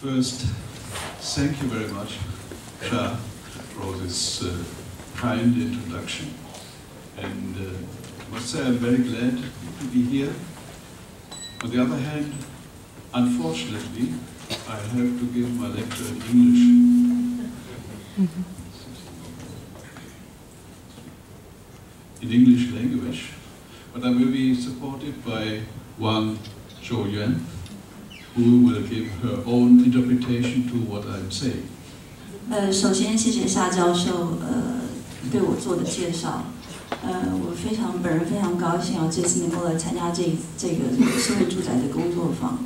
First, thank you very much, Shah, for this uh, kind introduction. And uh, must say I'm very glad to be here. On the other hand, unfortunately, I have to give my lecture in English. In English language, but I will be supported by Wang Zhou Yuan, who will give her own interpretation to what I'm saying. 呃，首先谢谢夏教授呃对我做的介绍，呃，我非常本人非常高兴啊，这次能够来参加这这个社会住宅的工作坊。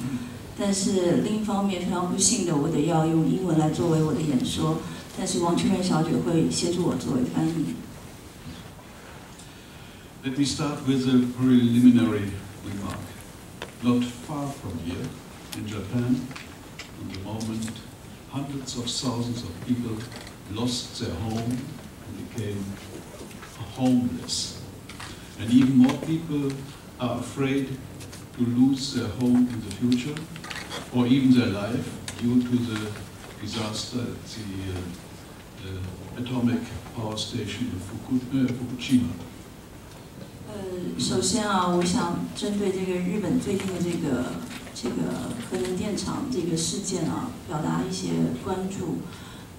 但是另一方面非常不幸的，我得要用英文来作为我的演说，但是王秋梅小姐会协助我作为翻译。Let me start with a preliminary remark. Not far from here, in Japan, in the moment, hundreds of thousands of people lost their home and became homeless. And even more people are afraid to lose their home in the future, or even their life, due to the disaster at the, uh, the atomic power station in Fuku- uh, Fukushima. 呃，首先啊，我想针对这个日本最近的这个 这个核能电厂这个事件啊，表达一些关注。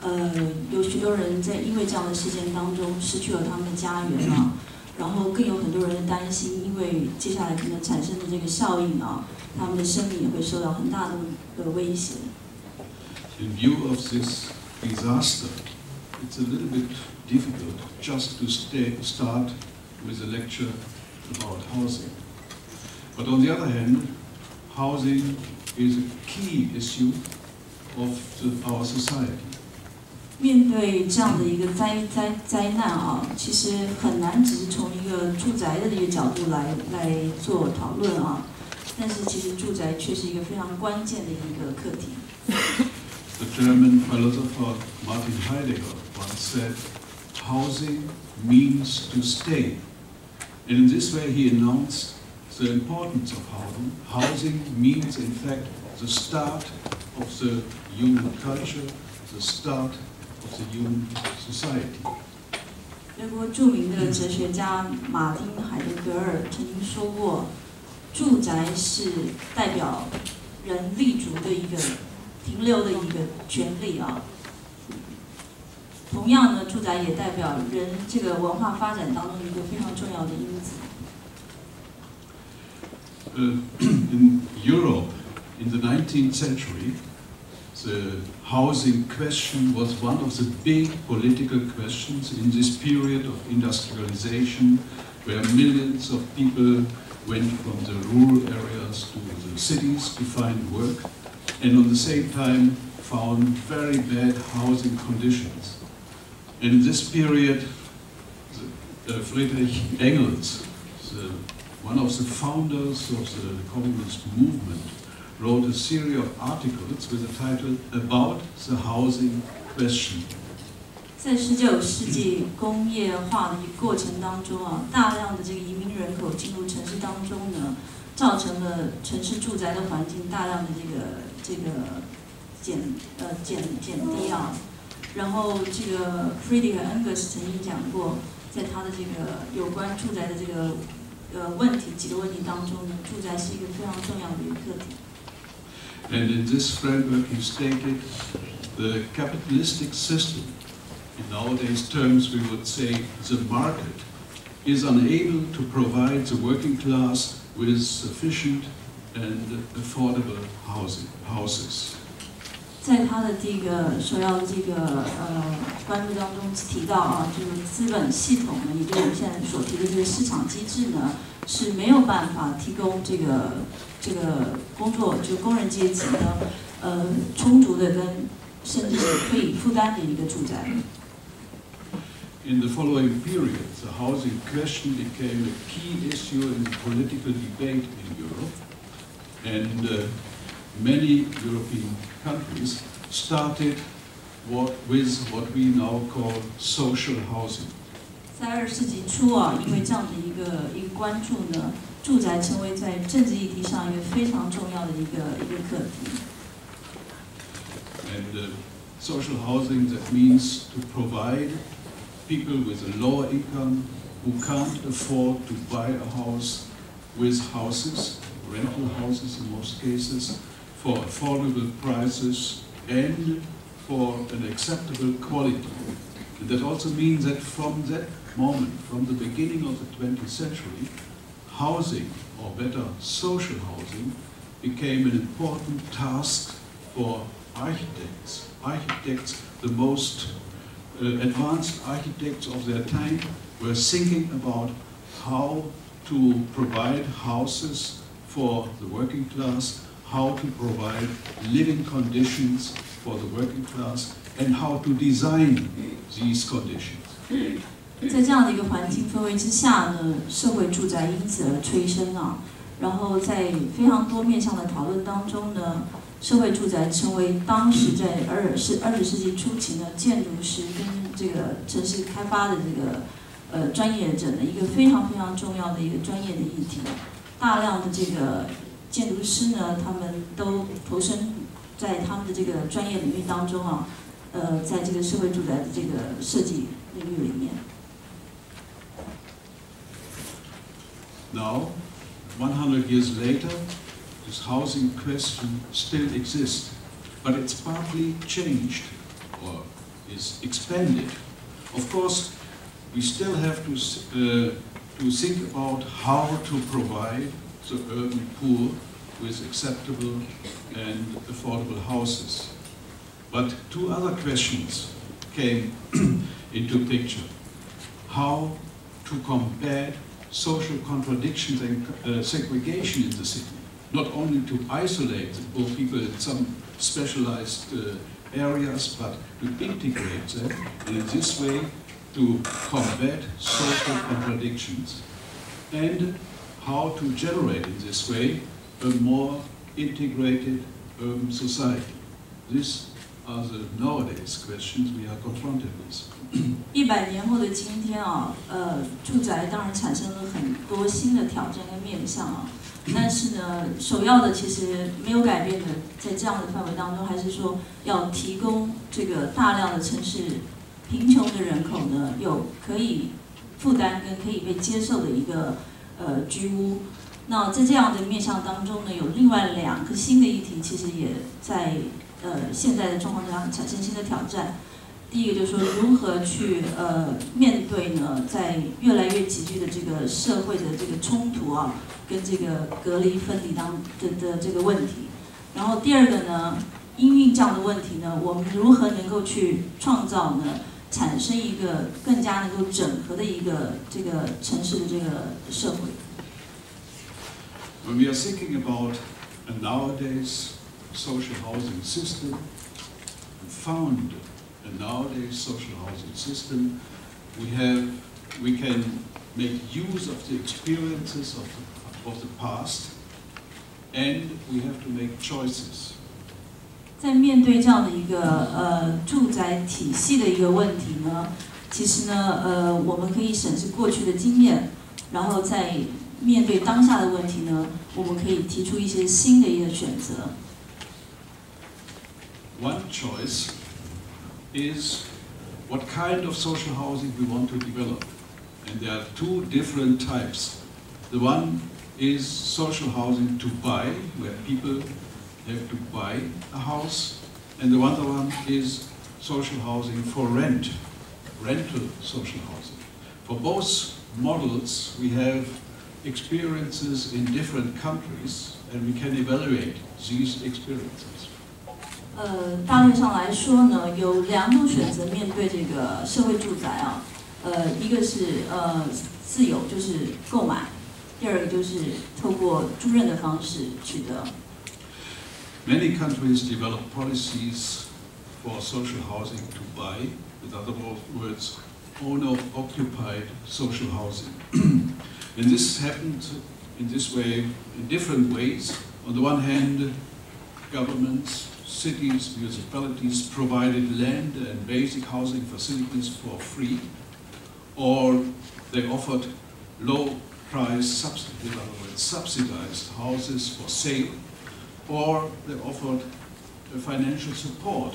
呃，有许多人在因为这样的事件当中失去了他们的家园啊，然后更有很多人担心，因为接下来可能产生的这个效应啊，他们的生命也会受到很大的的威胁。In view of this disaster, it's a little bit difficult just to stay, start with a lecture about housing. But on the other hand, housing is a key issue of the, our society. 面对这样的一个灾灾灾难啊，其实很难只是从一个住宅的一个角度来来做讨论啊。但是其实住宅却是一个非常关键的一个课题。 The German philosopher Martin Heidegger once said, housing means to stay. And in this way he announced the importance of housing. Housing means in fact the start of the human culture, the start of the human society. 德国著名的哲学家马丁·海德格尔曾经说过，住宅是代表人立足的一个停留的一个权利啊。同样呢，住宅也代表人这个文化发展当中一个非常重要的因子。Uh, in Europe in the 19th century, the housing question was one of the big political questions in this period of industrialization, where millions of people went from the rural areas to the cities to find work, and at the same time found very bad housing conditions. And in this period, uh, Friedrich Engels, the one of the founders of the communist movement, wrote a series of articles with the title About the Housing Question. 在十九世纪工业化的一个过程当中啊，大量的这个移民人口进入城市当中呢，造成了城市住宅的环境大量的这个这个减呃减减低啊。然后这个 Friedrich Engels 曾经讲过，在他的这个有关住宅的这个 呃问题几个问题当中呢，住宅是一个非常重要的一个课题。 And in this framework, he stated the capitalistic system, in nowadays terms, we would say the market, is unable to provide the working class with sufficient and affordable housing, houses. 在他的这个首要这个呃关注当中提到啊，这个资本系统呢，也就是我们现在所提的这个市场机制呢，是没有办法提供这个这个工作就工人阶级呢，呃充足的跟甚至是可以负担的一个住宅。In the following period, the housing question became a key issue in the political debate in Europe, and uh, many European countries started what, with what we now call social housing. 在二十世纪初啊，因为这样的一个一个关注呢，住宅成为在政治议题上一个非常重要的一个一个课题。 And uh, social housing, that means to provide people with a lower income who can't afford to buy a house with houses, rental houses in most cases, for affordable prices and for an acceptable quality. And that also means that from that moment, from the beginning of the 20th century, housing, or better, social housing, became an important task for architects. Architects, the most uh, advanced architects of their time, were thinking about how to provide houses for the working class, how to provide living conditions for the working class, and how to design these conditions. 在这样的一个环境氛围之下呢，社会住宅因此而催生啊。然后在非常多面向的讨论当中呢，社会住宅成为当时在二十二十世纪初期呢，建筑师跟这个城市开发的这个呃专业者的一个非常非常重要的一个专业的议题。大量的这个建筑师呢，他们都投身在他们的这个专业领域当中啊，呃，在这个社会住宅的这个设计领域里面。Now, 100 years later, this housing question still exists, but it's partly changed or is expanded. Of course, we still have to, uh, to think about how to provide the urban poor with acceptable and affordable houses. But two other questions came into picture. How to combat social contradictions and uh, segregation in the city. Not only to isolate the poor people in some specialized uh, areas, but to integrate them, and in this way to combat social contradictions, and how to generate in this way a more integrated urban society. This are the nowadays questions we are confronted with. 一百年后的今天啊，呃，住宅当然产生了很多新的挑战跟面向啊，但是呢，首要的其实没有改变的，在这样的范围当中，还是说要提供这个大量的城市贫穷的人口呢，有可以负担跟可以被接受的一个呃居屋。那在这样的面向当中呢，有另外两个新的议题，其实也在呃现在的状况下产生新的挑战。第一个就是说，如何去呃面对呢，在越来越急剧的这个社会的这个冲突啊，跟这个隔离分离当的的这个问题。然后第二个呢，因应这样的问题呢，我们如何能够去创造呢，产生一个更加能够整合的一个这个城市的这个社会。When we are thinking about a nowadays social housing system, found and nowadays social housing system, we have, we can make use of the experiences of the, of the past, and we have to make choices. 在面对这样的一个呃住宅体系的一个问题呢，其实呢，呃，我们可以审视过去的经验，然后在面对当下的问题呢，我们可以提出一些新的一个选择。One choice is what kind of social housing we want to develop. And there are two different types. The one is social housing to buy, where people have to buy a house. And the other one is social housing for rent, rental social housing. For both models, we have experiences in different countries, and we can evaluate these experiences. 呃，大略上来说呢，有两种选择面对这个社会住宅啊，呃，一个是呃自有，就是购买；第二个就是透过租赁的方式取得。 Many countries develop policies for social housing to buy, with other words, owner-occupied social housing. and this happened in this way, in different ways. On the one hand, governments cities, municipalities provided land and basic housing facilities for free, or they offered low price subsidized houses for sale, or they offered uh, financial support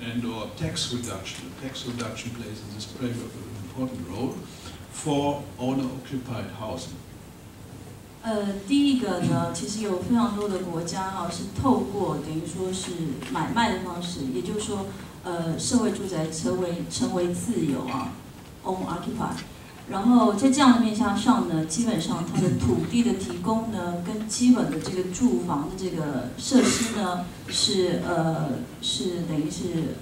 and or tax reduction. Tax reduction plays in this very important role for owner-occupied housing. 呃，第一个呢，其实有非常多的国家哈、是透过等于说是买卖的方式，也就是说，呃，社会住宅成为成为自由啊，own occupy。 然后在这样的面向上呢，基本上它的土地的提供呢，跟基本的这个住房的这个设施呢，是呃是等于是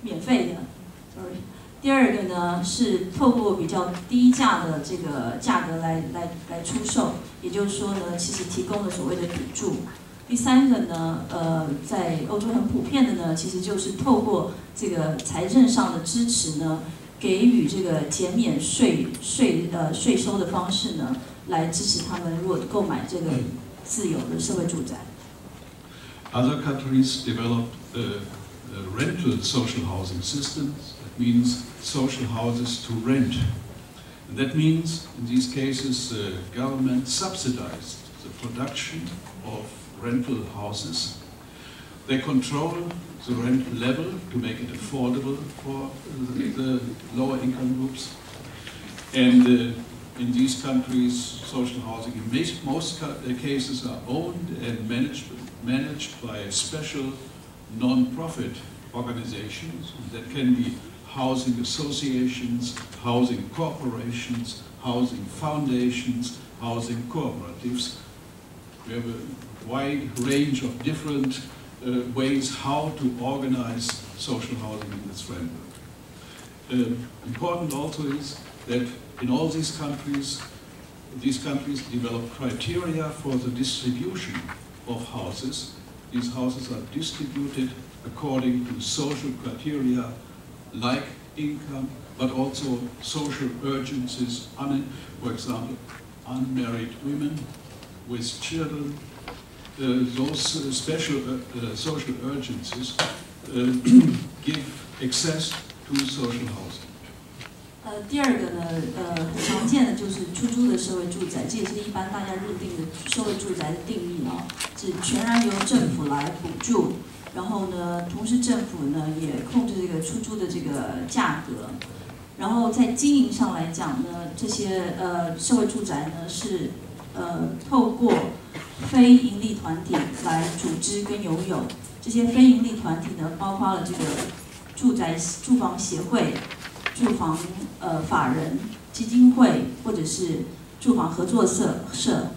免费的，sorry。第二个呢是透过比较低价的这个价格来来来出售，也就是说呢，其实提供了所谓的补助。第三个呢，呃，在欧洲很普遍的呢，其实就是透过这个财政上的支持呢，给予这个减免税税呃税收的方式呢，来支持他们如果购买这个自有的社会住宅。 Other countries developed uh, uh, rental social housing systems. That means social houses to rent. And that means, in these cases, the government subsidized the production of rental houses. They control the rent level to make it affordable for the, the lower income groups. And uh, in these countries, social housing in most, uh, cases are owned and managed, managed by special non-profit organizations that can be housing associations, housing corporations, housing foundations, housing cooperatives. We have a wide range of different uh, ways how to organize social housing in this framework. Uh, important also is that in all these countries, these countries develop criteria for the distribution of houses. These houses are distributed according to social criteria like income, but also social urgencies, for example, unmarried women with children, uh, those uh, special uh, uh, social urgencies uh, give access to social housing. 呃，第二个呢，呃，很常见的就是出租的社会住宅，这也是一般大家认定的社会住宅的定义啊，是全然由政府来补助，然后呢，同时政府呢也控制这个出租的这个价格，然后在经营上来讲呢，这些呃社会住宅呢是呃透过非盈利团体来组织跟拥有，这些非盈利团体呢包括了这个住宅住房协会。住房呃法人基金会或者是住房合作社社，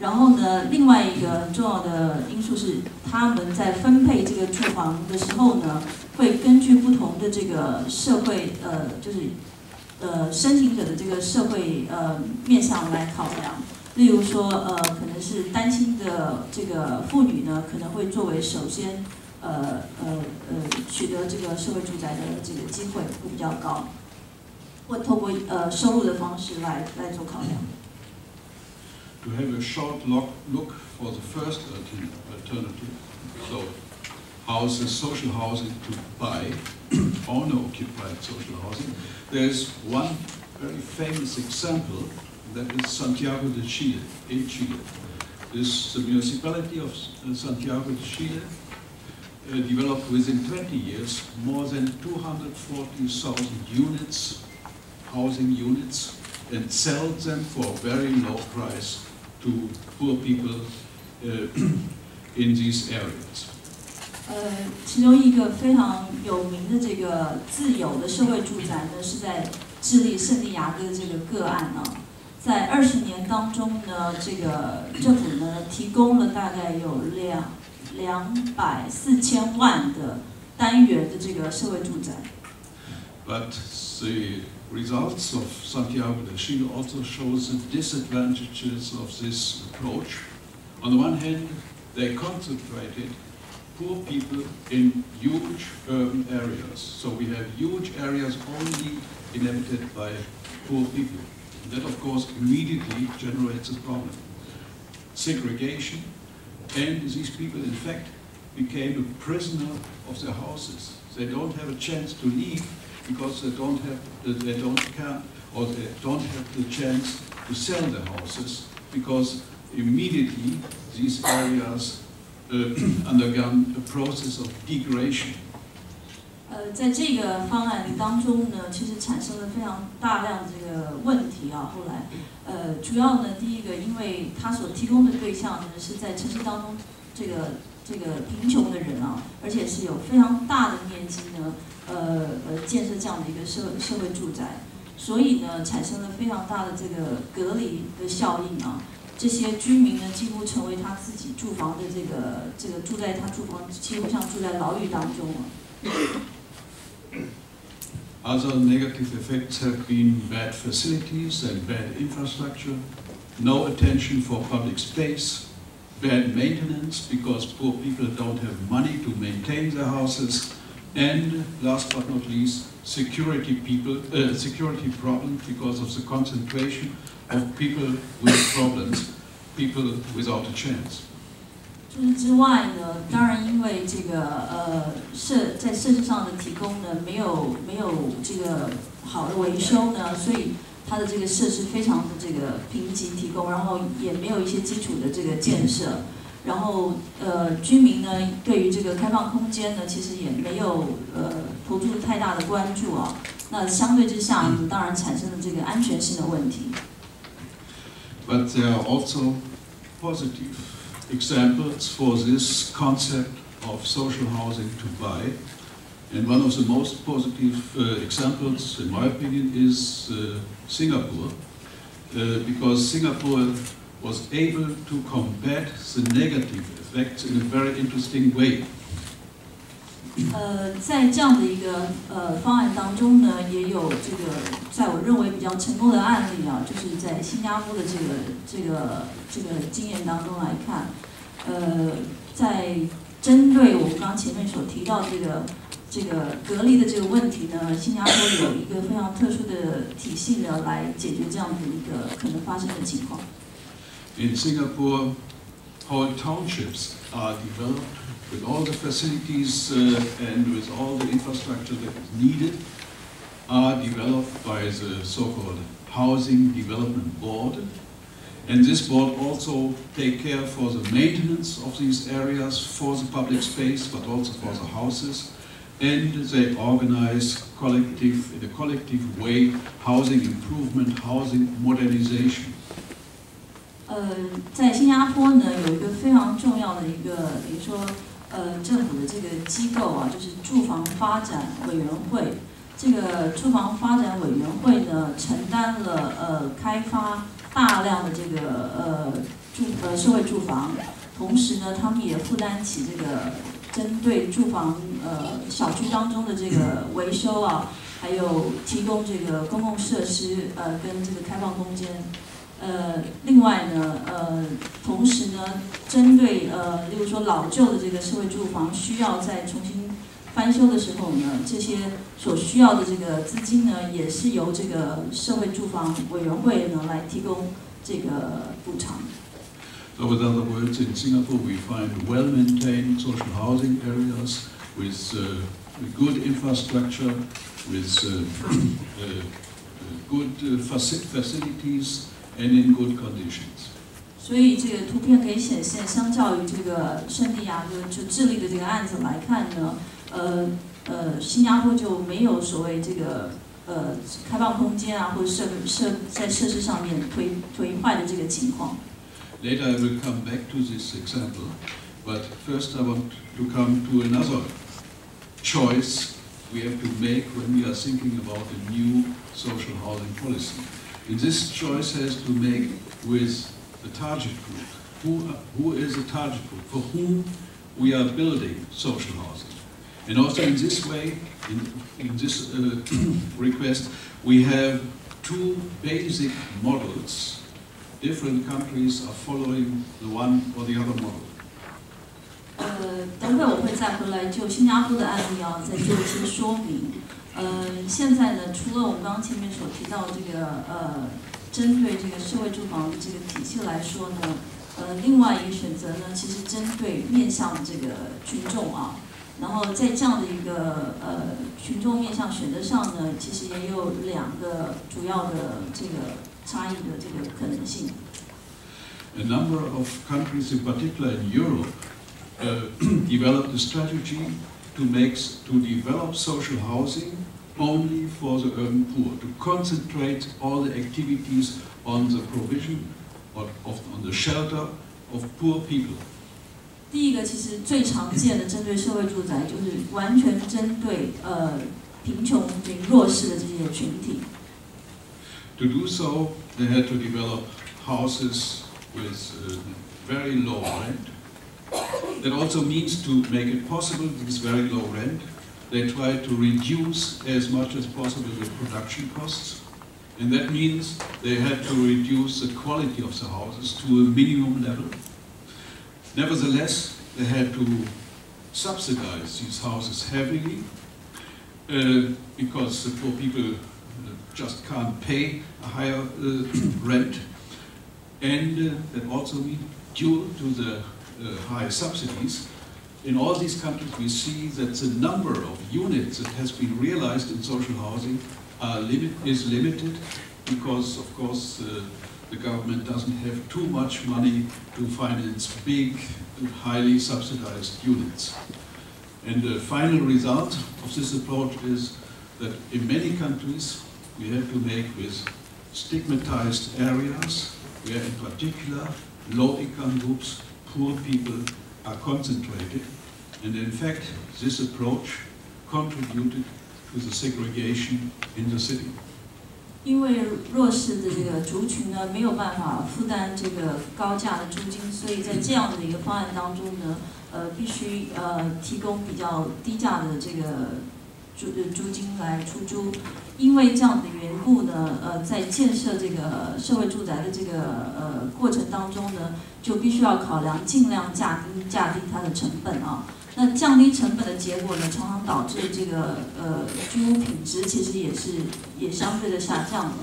然后呢，另外一个重要的因素是，他们在分配这个住房的时候呢，会根据不同的这个社会呃，就是呃申请者的这个社会呃面向来考量。例如说，呃，可能是单亲的这个妇女呢，可能会作为首先呃呃呃取得这个社会住宅的这个机会会比较高，或透过呃收入的方式来来做考量。To have a short look, look for the first alternative, so houses, social housing to buy, owner-occupied social housing, there's one very famous example, that is Santiago de Chile, in Chile. This, the municipality of uh, Santiago de Chile uh, developed within 20 years more than 240,000 units, housing units, and sell them for a very low price to poor people uh, in these areas. 呃，其中一个非常有名的这个自有的社会住宅呢，是在智利圣地亚哥的这个个案啊， 在二十年当中呢，这个政府呢提供了大概有两两百四千万的单元的这个社会住宅。 But the results of Santiago de Chile also shows the disadvantages of this approach. On the one hand, they concentrated poor people in huge urban areas. So we have huge areas only inhabited by poor people. That, of course, immediately generates a problem. Segregation, and these people, in fact, became a prisoner of their houses. They don't have a chance to leave because they don't have, they don't can, or they don't have the chance to sell their houses because immediately these areas uh, undergone a process of degradation. 在这个方案当中呢，其实产生了非常大量的这个问题啊。后来，呃，主要呢，第一个，因为它所提供的对象呢是在城市当中这个这个贫穷的人啊，而且是有非常大的面积呢，呃呃，建设这样的一个社社会住宅，所以呢，产生了非常大的这个隔离的效应啊。这些居民呢，几乎成为他自己住房的这个这个住在他住房，几乎像住在牢狱当中了。Other negative effects have been bad facilities and bad infrastructure, no attention for public space, bad maintenance because poor people don't have money to maintain their houses, and last but not least, security people uh, security problems because of the concentration of people with problems, people without a chance. 除此之外呢，当然因为这个呃设在设施上的提供呢，没有没有这个好的维修呢，所以它的这个设施非常的这个贫瘠提供，然后也没有一些基础的这个建设，然后呃居民呢对于这个开放空间呢，其实也没有呃投注太大的关注啊，那相对之下，当然产生了这个安全性的问题。But also positive. Examples for this concept of social housing to buy. And one of the most positive uh, examples, in my opinion, is uh, Singapore, uh, because Singapore was able to combat the negative effects in a very interesting way. 呃，在这样的一个呃方案当中呢，也有这个在我认为比较成功的案例啊，就是在新加坡的这个这个这个经验当中来看，呃，在针对我们刚刚前面所提到这个这个隔离的这个问题呢，新加坡有一个非常特殊的体系呢，来解决这样的一个可能发生的情况。In Singapore, whole townships are developed. with all the facilities uh, and with all the infrastructure that is needed are developed by the so-called Housing Development Board. And this board also take care for the maintenance of these areas for the public space, but also for the houses. And they organize collective, in a collective way, housing improvement, housing modernization. 呃，在新加坡呢，有一个非常重要的一个，比如说 呃，政府的这个机构啊，就是住房发展委员会。这个住房发展委员会呢，承担了呃开发大量的这个呃住呃社会住房，同时呢，他们也负担起这个针对住房呃小区当中的这个维修啊，还有提供这个公共设施呃跟这个开放空间。呃，另外呢，呃，同时呢，针对呃，例如说老旧的这个社会住房需要再重新翻修的时候呢，这些所需要的这个资金呢，也是由这个社会住房委员会呢来提供这个补偿。So with other words, in Singapore we find well-maintained social housing areas with uh, good infrastructure, with uh, uh, good facilities. and in good conditions. 所以这个图片可以显现，相较于这个圣地亚哥就智利的这个案子来看呢，呃呃，新加坡就没有所谓这个呃开放空间啊，或者设设在设施上面颓颓坏的这个情况。Later I will come back to this example, but first I want to come to another choice we have to make when we are thinking about a new social housing policy. And this choice has to make with the target group. Who, who is the target group? For whom we are building social housing. And also in this way, in, in this uh, request, we have two basic models. Different countries are following the one or the other model. 呃，等会我会再回来就新加坡的案例啊，再做一些说明。 呃，现在呢，除了我们刚刚前面所提到这个呃，针对这个社会住房的这个体系来说呢，呃，另外一个选择呢，其实针对面向这个群众啊，然后在这样的一个呃群众面向选择上呢，其实也有两个主要的这个差异的这个可能性。a number of countries, in particular in Europe, developed a strategy to make to develop social housing only for the urban poor, to concentrate all the activities on the provision of, of on the shelter of poor people. 第一个其实最常见的针对社会住宅，就是完全针对呃贫穷、弱势的这些群体。To do so, they had to develop houses with uh, very low rent. That also means to make it possible, this very low rent, they try to reduce as much as possible the production costs. And that means they had to reduce the quality of the houses to a minimum level. Nevertheless, they had to subsidize these houses heavily uh, because the poor people uh, just can't pay a higher uh, rent. And uh, that also means due to the uh, high subsidies, in all these countries we see that the number of units that has been realized in social housing limit, is limited because, of course, uh, the government doesn't have too much money to finance big, highly subsidized units. And the final result of this approach is that in many countries we have to make with stigmatized areas where in particular low-income groups, poor people are concentrated. And in fact, this approach contributed to the segregation in the city. 因为弱势的这个族群呢，没有办法负担这个高价的租金，所以在这样的一个方案当中呢，呃，必须呃提供比较低价的这个租租金来出租。因为这样的缘故呢，呃，在建设这个社会住宅的这个呃过程当中呢，就必须要考量尽量降低降低它的成本啊。那降低成本的结果呢，常常导致这个呃居屋品质其实也是也相对的下降了。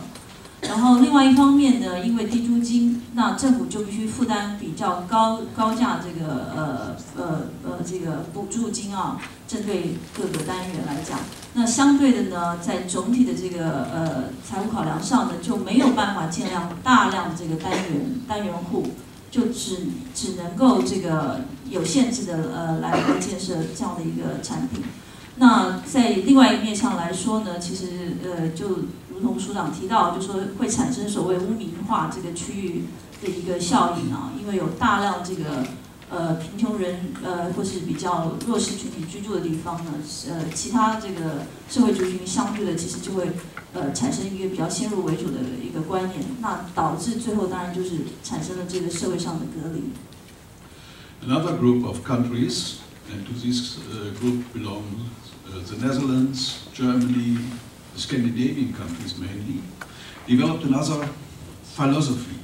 然后另外一方面呢，因为低租金，那政府就必须负担比较高高价这个呃呃呃这个补助金啊，针对各个单元来讲，那相对的呢，在总体的这个呃财务考量上呢，就没有办法建量大量的这个单元单元户。就只只能够这个有限制的呃来建设这样的一个产品。那在另外一个面上来说呢，其实呃就如同署长提到，就说会产生所谓污名化这个区域的一个效应啊，因为有大量这个。呃，贫穷人呃，或是比较弱势群体居住的地方呢，呃，其他这个社会族群相对的，其实就会呃产生一个比较先入为主的一个观念，那导致最后当然就是产生了这个社会上的隔离。Another group of countries, and to this group belong the Netherlands, Germany, Scandinavian countries mainly, developed another philosophy.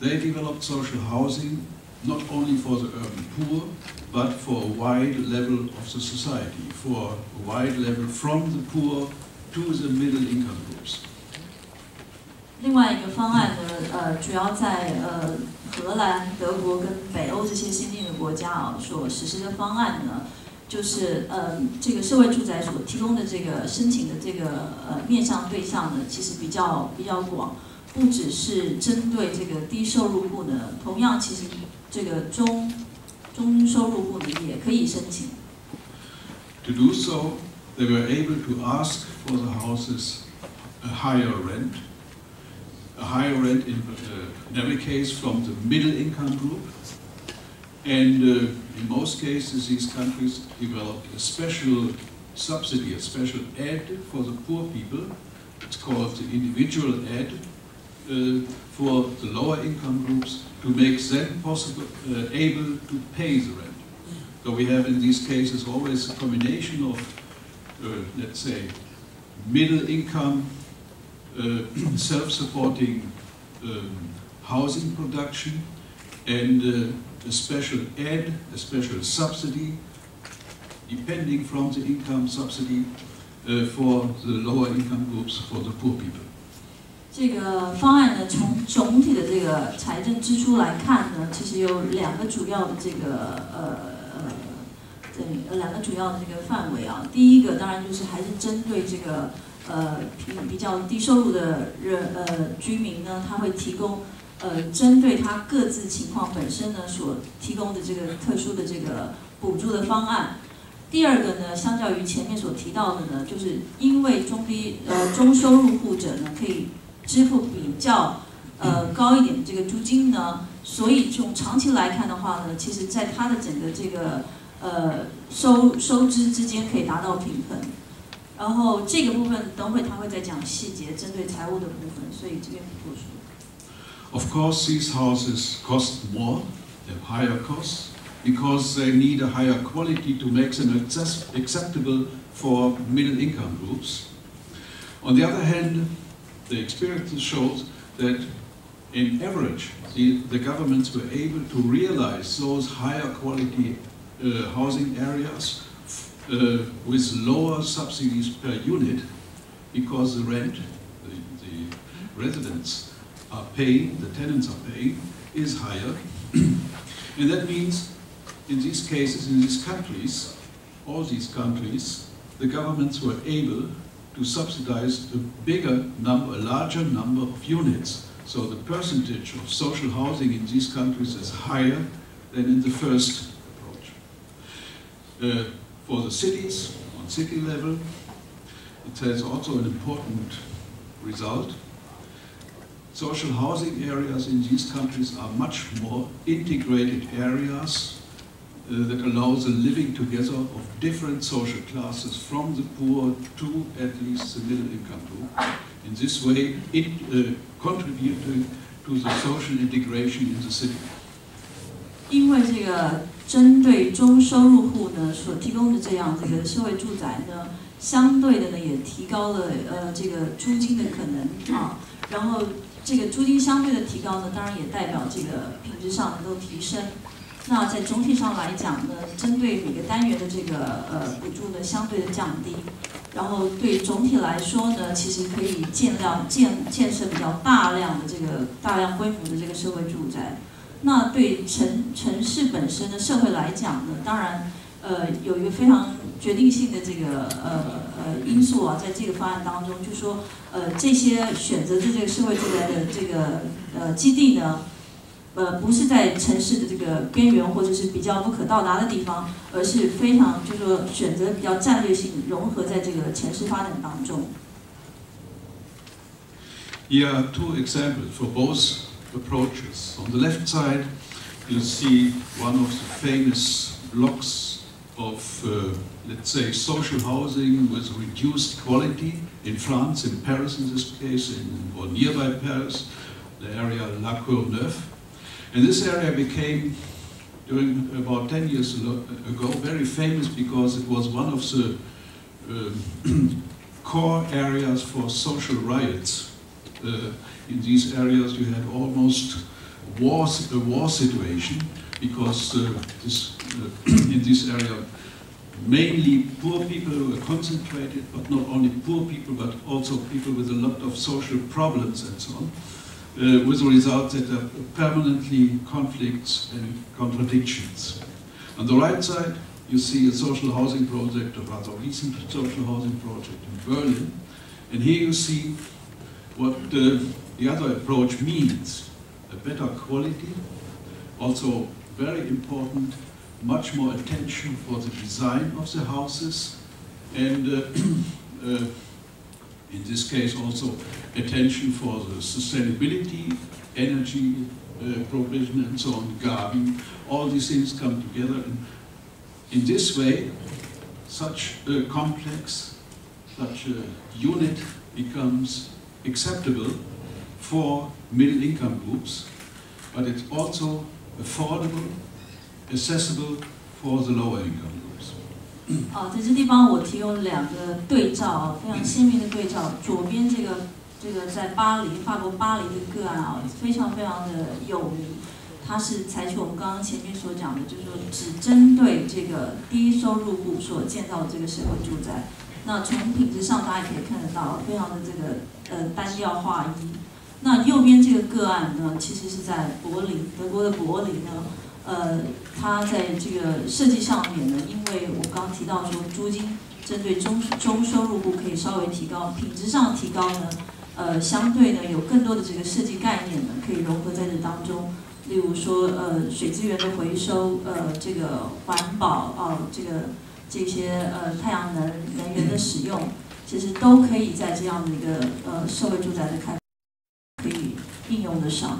They developed social housing. not only for the urban poor, but for a wide level of the society, for a wide level from the poor to the middle income groups. 另外一个方案呢，呃，主要在呃荷兰、德国跟北欧这些先进的国家啊所实施的方案呢， 就是呃这个社会住宅所提供的这个申请的这个呃面向对象呢，其实比较比较广，不只是针对这个低收入户呢，同样其实这个中中收入户呢也可以申请。To do so, they were able to ask for the houses a higher rent, a higher rent in, uh, in every case from the middle income group. And uh, in most cases, these countries developed a special subsidy, a special aid for the poor people. It's called the individual aid uh, for the lower income groups to make them possible, uh, able to pay the rent. So we have in these cases always a combination of, uh, let's say, middle income, uh, self-supporting um, housing production, and uh, a special aid, a special subsidy, depending from the income subsidy uh, for the lower income groups, for the poor people. 这个方案呢，从总体的这个财政支出来看呢，其实有两个主要的这个呃呃，对，两个主要的这个范围啊。第一个当然就是还是针对这个呃比比较低收入的人呃居民呢，他会提供呃，针对他各自情况本身呢，所提供的这个特殊的这个补助的方案。第二个呢，相较于前面所提到的呢，就是因为中低呃中收入户者呢，可以支付比较呃高一点的这个租金呢，所以从长期来看的话呢，其实在他的整个这个呃收收支之间可以达到平衡。然后这个部分等会他会再讲细节，针对财务的部分，所以这边不多说。Of course, these houses cost more, they have higher costs, because they need a higher quality to make them acceptable for middle income groups. On the other hand, the experience shows that in average, the, the governments were able to realize those higher quality uh, housing areas uh, with lower subsidies per unit because the rent, the, the residents are paying, the tenants are paying, is higher. and that means in these cases, in these countries, all these countries, the governments were able to subsidize a bigger number, a larger number of units. So the percentage of social housing in these countries is higher than in the first approach. Uh, for the cities, on city level, it has also an important result. Social housing areas in these countries are much more integrated areas uh, that allows the living together of different social classes from the poor to at least the middle income group. In this way, it uh, contributing to the social integration in the city. 因为这个针对中收入户呢所提供的这样这个社会住宅呢，相对的呢也提高了呃这个租金的可能啊，然后 这个租金相对的提高呢，当然也代表这个品质上能够提升。那在总体上来讲呢，针对每个单元的这个呃补助呢，相对的降低，然后对总体来说呢，其实可以建量建建设比较大量的这个大量规模的这个社会住宅。那对城城市本身的社会来讲呢，当然呃有一个非常决定性的这个呃呃因素啊，在这个方案当中，就说呃这些选择的这个社会住宅的这个呃基地呢。呃，不是在城市的这个边缘或者是比较不可到达的地方，而是非常就是说选择比较战略性融合在这个城市发展当中。Here are two examples for both approaches. On the left side, you see one of the famous blocks of, uh, let's say, social housing with reduced quality in France, in Paris in this case, in, or nearby Paris, the area La Courneuve. And this area became, during about 10 years ago, very famous because it was one of the uh, core areas for social riots. Uh, in these areas you had almost war, a war situation because uh, this, uh, in this area mainly poor people who were concentrated, but not only poor people, but also people with a lot of social problems and so on uh, with the result that there are permanently conflicts and contradictions. On the right side, you see a social housing project, a rather recent social housing project in Berlin. And here you see what uh, the other approach means. A better quality, also very important, much more attention for the design of the houses, and uh, uh in this case also attention for the sustainability, energy uh, provision and so on, Gavi, all these things come together. And in this way, such a complex, such a unit becomes acceptable for middle income groups, but it's also affordable, accessible for the lower income groups. 啊，在这地方我提供两个对照啊，非常鲜明的对照。左边这个这个在巴黎，法国巴黎的个案啊，非常非常的有名。它是采取我们刚刚前面所讲的，就是说只针对这个低收入户所建造的这个社会住宅。那从品质上，大家也可以看得到，非常的这个呃单调化一。那右边这个个案呢，其实是在柏林，德国的柏林呢。呃，它在这个设计上面呢，因为我刚提到说租金针对中中收入户可以稍微提高，品质上提高呢，呃，相对呢有更多的这个设计概念呢可以融合在这当中，例如说呃水资源的回收，呃这个环保，啊、呃、这个这些呃太阳能能源的使用，其实都可以在这样的一个呃社会住宅的开可以应用得上。